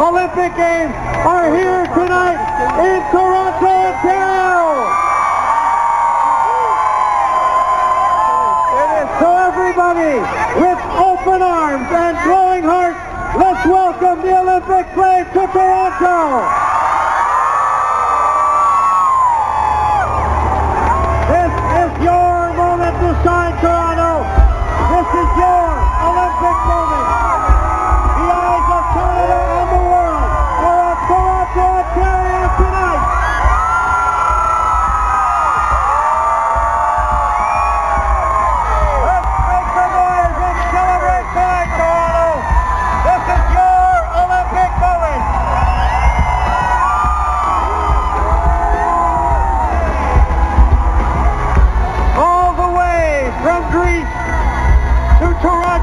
Olympic Games are here tonight in Toronto, Ontario. So everybody, with open arms and glowing hearts, let's welcome the Olympic flame to Toronto. This is your moment to shine, Toronto.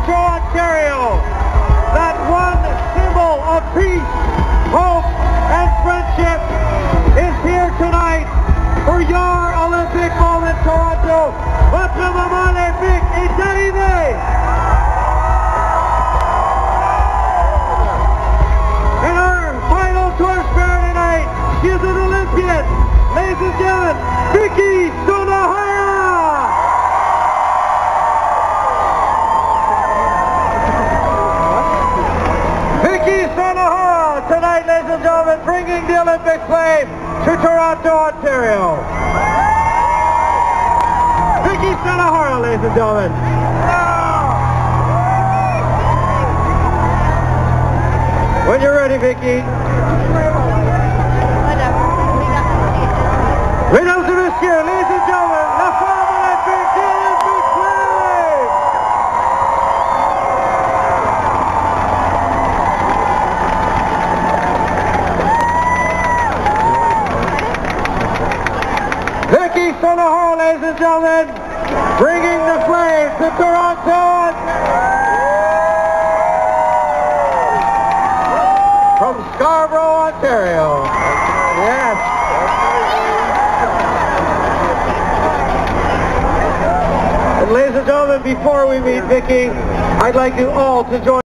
Toronto, Ontario. That one symbol of peace, Sunohara tonight, ladies and gentlemen, bringing the Olympic flame to Toronto, Ontario. Vicky Sunohara, ladies and gentlemen. When you're ready, Vicky. Mesdames et messieurs, ladies and gentlemen, la femme olympique, the Olympic flame! Vicky Sunohara, ladies and gentlemen, bringing the flame to Toronto. From Scarborough, Ontario. Yes. And ladies and gentlemen, before we meet Vicky, I'd like you all to join